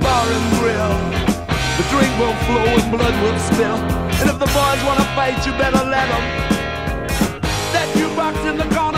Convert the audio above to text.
Bar and grill. The drink will flow and blood will spill. And if the boys wanna fight, you better let them. That jukebox in the car.